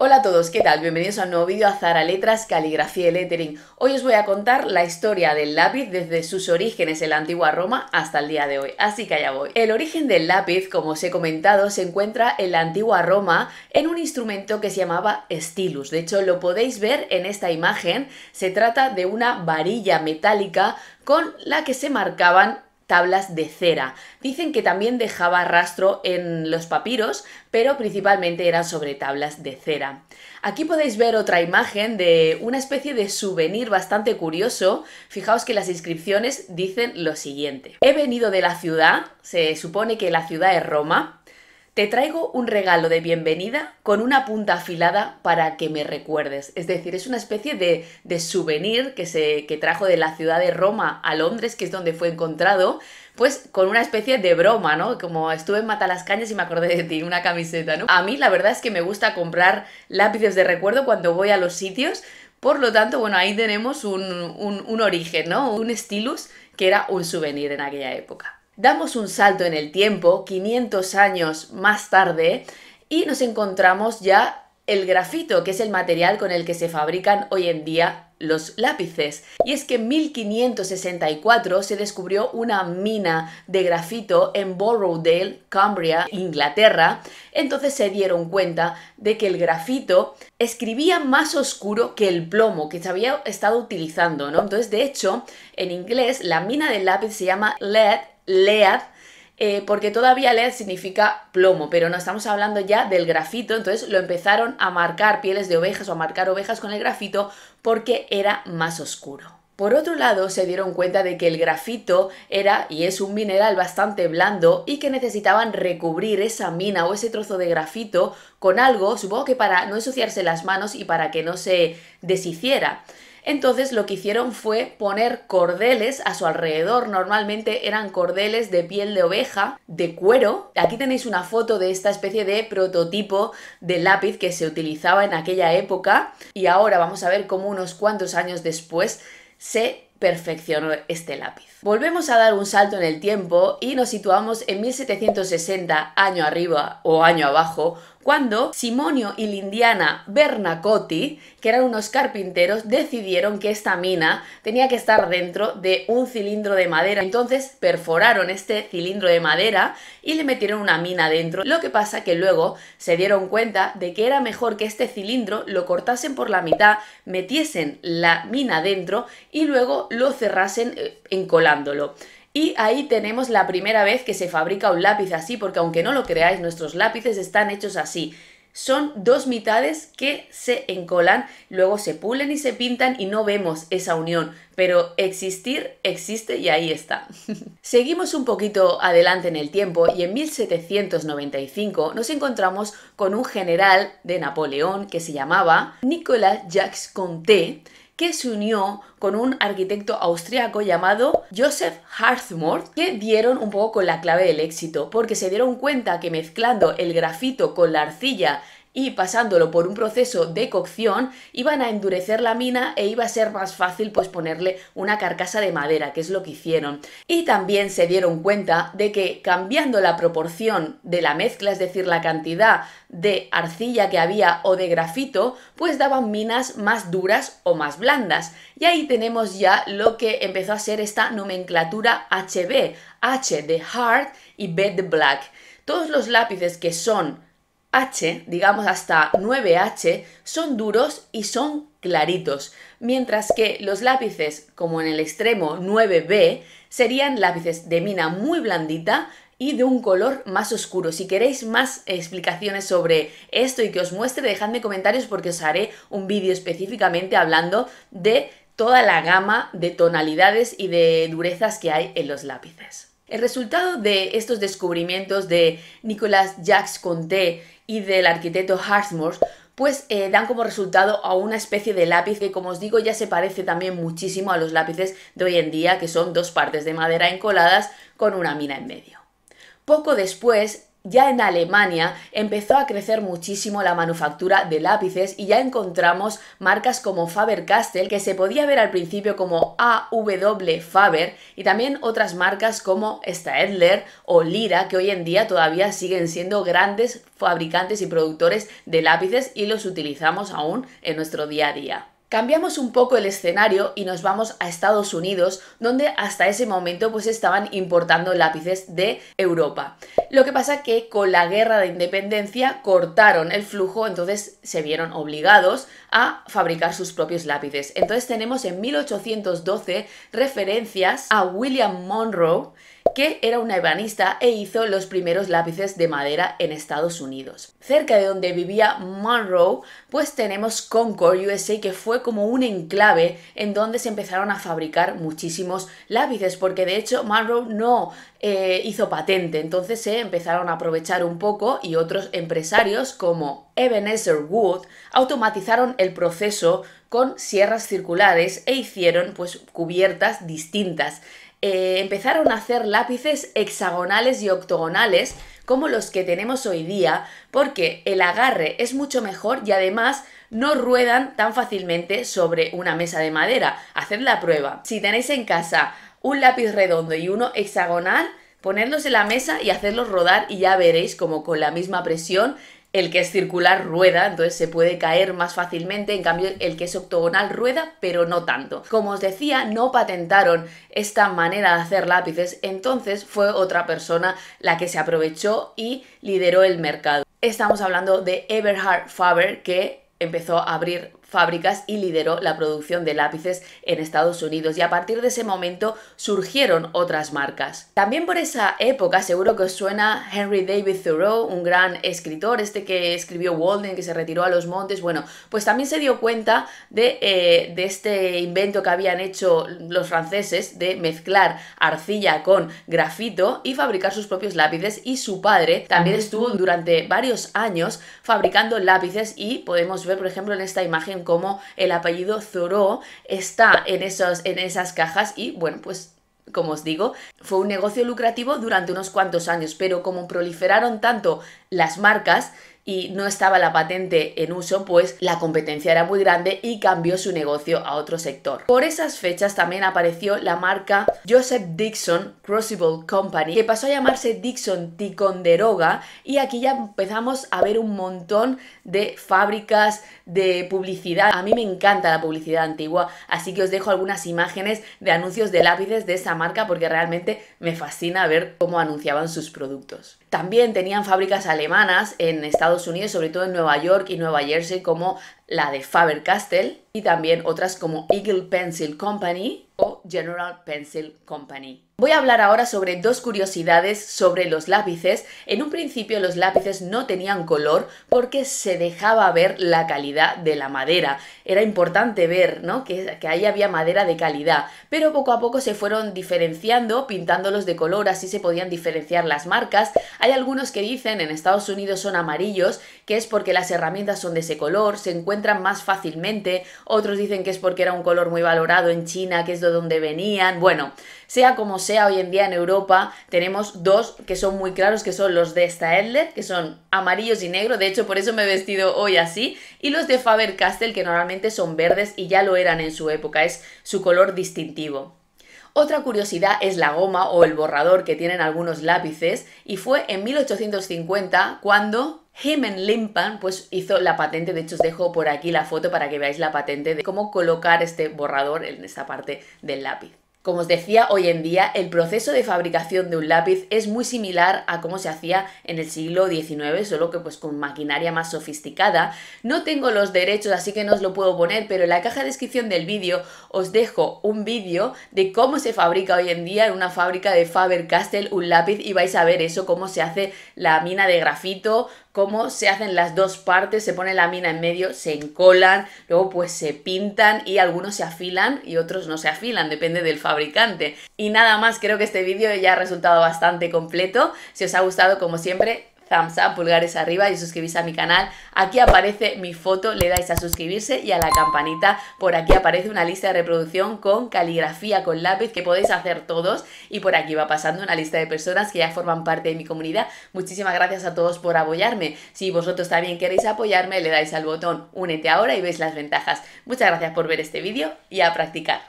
Hola a todos, ¿qué tal? Bienvenidos a un nuevo vídeo a Zara Letras, Caligrafía y Lettering. Hoy os voy a contar la historia del lápiz desde sus orígenes en la antigua Roma hasta el día de hoy, así que allá voy. El origen del lápiz, como os he comentado, se encuentra en la antigua Roma en un instrumento que se llamaba stylus. De hecho, lo podéis ver en esta imagen. Se trata de una varilla metálica con la que se marcaban tablas de cera. Dicen que también dejaba rastro en los papiros, pero principalmente eran sobre tablas de cera. Aquí podéis ver otra imagen de una especie de souvenir bastante curioso. Fijaos que las inscripciones dicen lo siguiente. He venido de la ciudad, se supone que la ciudad es Roma, te traigo un regalo de bienvenida con una punta afilada para que me recuerdes. Es decir, es una especie de, de souvenir que, se, que trajo de la ciudad de Roma a Londres, que es donde fue encontrado, pues con una especie de broma, ¿no? Como estuve en Matalascañas y me acordé de ti, una camiseta, ¿no? A mí la verdad es que me gusta comprar lápices de recuerdo cuando voy a los sitios, por lo tanto, bueno, ahí tenemos un, un, un origen, ¿no? Un stylus que era un souvenir en aquella época. Damos un salto en el tiempo, 500 años más tarde, y nos encontramos ya el grafito, que es el material con el que se fabrican hoy en día los lápices. Y es que en 1564 se descubrió una mina de grafito en Borrowdale, Cumbria, Inglaterra. Entonces se dieron cuenta de que el grafito escribía más oscuro que el plomo que se había estado utilizando, ¿no? Entonces, de hecho, en inglés la mina del lápiz se llama lead lead, eh, porque todavía lead significa plomo, pero no estamos hablando ya del grafito, entonces lo empezaron a marcar pieles de ovejas o a marcar ovejas con el grafito porque era más oscuro. Por otro lado, se dieron cuenta de que el grafito era y es un mineral bastante blando y que necesitaban recubrir esa mina o ese trozo de grafito con algo, supongo que para no ensuciarse las manos y para que no se deshiciera. Entonces lo que hicieron fue poner cordeles a su alrededor. Normalmente eran cordeles de piel de oveja, de cuero. Aquí tenéis una foto de esta especie de prototipo de lápiz que se utilizaba en aquella época. Y ahora vamos a ver cómo unos cuantos años después se perfeccionó este lápiz. Volvemos a dar un salto en el tiempo y nos situamos en 1760, año arriba o año abajo, cuando Simonio y Lindiana Bernacotti, que eran unos carpinteros, decidieron que esta mina tenía que estar dentro de un cilindro de madera. Entonces perforaron este cilindro de madera y le metieron una mina dentro. Lo que pasa que luego se dieron cuenta de que era mejor que este cilindro lo cortasen por la mitad, metiesen la mina dentro y luego lo cerrasen eh, encolándolo. Y ahí tenemos la primera vez que se fabrica un lápiz así, porque aunque no lo creáis, nuestros lápices están hechos así. Son dos mitades que se encolan, luego se pulen y se pintan y no vemos esa unión, pero existir existe y ahí está. Seguimos un poquito adelante en el tiempo y en 1795 nos encontramos con un general de Napoleón que se llamaba Nicolas Jacques Comté, que se unió con un arquitecto austriaco llamado Joseph Harthmore, que dieron un poco con la clave del éxito, porque se dieron cuenta que mezclando el grafito con la arcilla y pasándolo por un proceso de cocción iban a endurecer la mina e iba a ser más fácil pues ponerle una carcasa de madera, que es lo que hicieron. Y también se dieron cuenta de que cambiando la proporción de la mezcla, es decir, la cantidad de arcilla que había o de grafito, pues daban minas más duras o más blandas. Y ahí tenemos ya lo que empezó a ser esta nomenclatura HB, H de hard y B de black. Todos los lápices que son H, digamos hasta 9H, son duros y son claritos, mientras que los lápices, como en el extremo 9B, serían lápices de mina muy blandita y de un color más oscuro. Si queréis más explicaciones sobre esto y que os muestre, dejadme comentarios porque os haré un vídeo específicamente hablando de toda la gama de tonalidades y de durezas que hay en los lápices. El resultado de estos descubrimientos de Nicolas Jacques Conté y del arquitecto Hartmore, pues eh, dan como resultado a una especie de lápiz que como os digo ya se parece también muchísimo a los lápices de hoy en día que son dos partes de madera encoladas con una mina en medio. Poco después ya en Alemania empezó a crecer muchísimo la manufactura de lápices y ya encontramos marcas como Faber-Castell, que se podía ver al principio como AW Faber, y también otras marcas como Staedtler o Lira, que hoy en día todavía siguen siendo grandes fabricantes y productores de lápices y los utilizamos aún en nuestro día a día. Cambiamos un poco el escenario y nos vamos a Estados Unidos, donde hasta ese momento pues estaban importando lápices de Europa. Lo que pasa que con la guerra de independencia cortaron el flujo, entonces se vieron obligados a fabricar sus propios lápices. Entonces tenemos en 1812 referencias a William Monroe, que era un ebanista e hizo los primeros lápices de madera en Estados Unidos. Cerca de donde vivía Monroe, pues tenemos Concord, USA, que fue como un enclave en donde se empezaron a fabricar muchísimos lápices, porque de hecho Monroe no eh, hizo patente, entonces se empezaron a aprovechar un poco y otros empresarios como Ebenezer Wood automatizaron el proceso con sierras circulares e hicieron pues cubiertas distintas. Eh, empezaron a hacer lápices hexagonales y octogonales como los que tenemos hoy día, porque el agarre es mucho mejor y además no ruedan tan fácilmente sobre una mesa de madera. Haced la prueba. Si tenéis en casa un lápiz redondo y uno hexagonal, ponedlos en la mesa y hacedlos rodar y ya veréis como con la misma presión el que es circular rueda, entonces se puede caer más fácilmente, en cambio el que es octogonal rueda, pero no tanto. Como os decía, no patentaron esta manera de hacer lápices, entonces fue otra persona la que se aprovechó y lideró el mercado. Estamos hablando de Eberhard Faber, que empezó a abrir fábricas y lideró la producción de lápices en Estados Unidos y a partir de ese momento surgieron otras marcas. También por esa época seguro que os suena Henry David Thoreau, un gran escritor, este que escribió Walden, que se retiró a los montes, bueno, pues también se dio cuenta de, eh, de este invento que habían hecho los franceses de mezclar arcilla con grafito y fabricar sus propios lápices y su padre también estuvo durante varios años fabricando lápices y podemos ver por ejemplo en esta imagen cómo el apellido Thoreau está en, esos, en esas cajas y bueno, pues como os digo, fue un negocio lucrativo durante unos cuantos años, pero como proliferaron tanto las marcas, y no estaba la patente en uso, pues la competencia era muy grande y cambió su negocio a otro sector. Por esas fechas también apareció la marca Joseph Dixon Crucible Company, que pasó a llamarse Dixon Ticonderoga y aquí ya empezamos a ver un montón de fábricas de publicidad. A mí me encanta la publicidad antigua, así que os dejo algunas imágenes de anuncios de lápices de esa marca porque realmente me fascina ver cómo anunciaban sus productos. También tenían fábricas alemanas en Estados Unidos, sobre todo en Nueva York y Nueva Jersey, como la de Faber-Castell y también otras como Eagle Pencil Company o General Pencil Company. Voy a hablar ahora sobre dos curiosidades sobre los lápices. En un principio los lápices no tenían color porque se dejaba ver la calidad de la madera. Era importante ver ¿no? que, que ahí había madera de calidad, pero poco a poco se fueron diferenciando, pintándolos de color, así se podían diferenciar las marcas. Hay algunos que dicen en Estados Unidos son amarillos, que es porque las herramientas son de ese color, se encuentran más fácilmente. Otros dicen que es porque era un color muy valorado en China, que es de donde venían. Bueno, sea como sea, hoy en día en Europa tenemos dos que son muy claros, que son los de Staedtler, que son amarillos y negros, de hecho por eso me he vestido hoy así, y los de Faber-Castell, que normalmente son verdes y ya lo eran en su época, es su color distintivo. Otra curiosidad es la goma o el borrador que tienen algunos lápices. Y fue en 1850 cuando Hemen Limpan pues hizo la patente, de hecho os dejo por aquí la foto para que veáis la patente de cómo colocar este borrador en esta parte del lápiz. Como os decía, hoy en día el proceso de fabricación de un lápiz es muy similar a cómo se hacía en el siglo XIX, solo que pues con maquinaria más sofisticada. No tengo los derechos, así que no os lo puedo poner, pero en la caja de descripción del vídeo os dejo un vídeo de cómo se fabrica hoy en día en una fábrica de Faber-Castell un lápiz y vais a ver eso, cómo se hace la mina de grafito, cómo se hacen las dos partes, se pone la mina en medio, se encolan, luego pues se pintan y algunos se afilan y otros no se afilan, depende del fabricante. Y nada más, creo que este vídeo ya ha resultado bastante completo. Si os ha gustado, como siempre, thumbs up, pulgares arriba y os suscribís a mi canal. Aquí aparece mi foto, le dais a suscribirse y a la campanita. Por aquí aparece una lista de reproducción con caligrafía con lápiz que podéis hacer todos y por aquí va pasando una lista de personas que ya forman parte de mi comunidad. Muchísimas gracias a todos por apoyarme. Si vosotros también queréis apoyarme, le dais al botón únete ahora y veis las ventajas. Muchas gracias por ver este vídeo y a practicar.